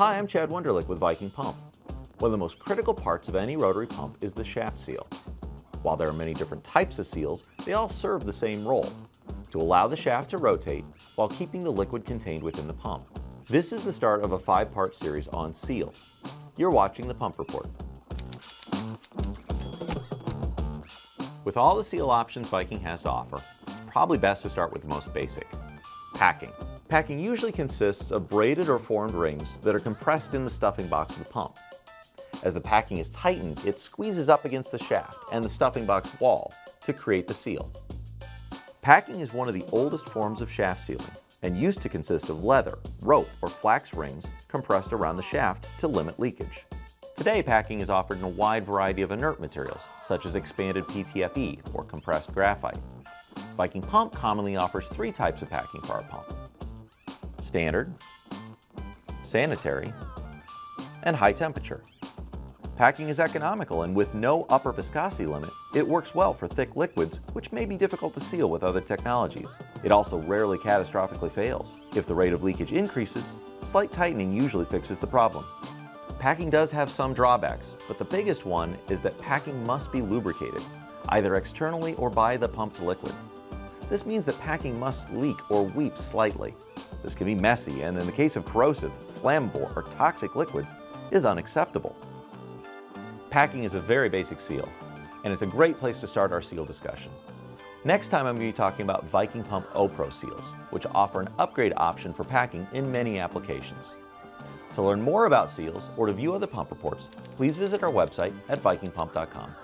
Hi, I'm Chad Wunderlich with Viking Pump. One of the most critical parts of any rotary pump is the shaft seal. While there are many different types of seals, they all serve the same role, to allow the shaft to rotate while keeping the liquid contained within the pump. This is the start of a five-part series on seals. You're watching the Pump Report. With all the seal options Viking has to offer, it's probably best to start with the most basic, packing. Packing usually consists of braided or formed rings that are compressed in the stuffing box of the pump. As the packing is tightened, it squeezes up against the shaft and the stuffing box wall to create the seal. Packing is one of the oldest forms of shaft sealing and used to consist of leather, rope, or flax rings compressed around the shaft to limit leakage. Today, packing is offered in a wide variety of inert materials, such as expanded PTFE or compressed graphite. Viking Pump commonly offers three types of packing for our pump. Standard, sanitary, and high temperature. Packing is economical and with no upper viscosity limit, it works well for thick liquids, which may be difficult to seal with other technologies. It also rarely catastrophically fails. If the rate of leakage increases, slight tightening usually fixes the problem. Packing does have some drawbacks, but the biggest one is that packing must be lubricated, either externally or by the pumped liquid. This means that packing must leak or weep slightly. This can be messy and in the case of corrosive, flammable, or toxic liquids, is unacceptable. Packing is a very basic seal, and it's a great place to start our seal discussion. Next time I'm going to be talking about Viking Pump O-Pro seals, which offer an upgrade option for packing in many applications. To learn more about seals or to view other pump reports, please visit our website at vikingpump.com.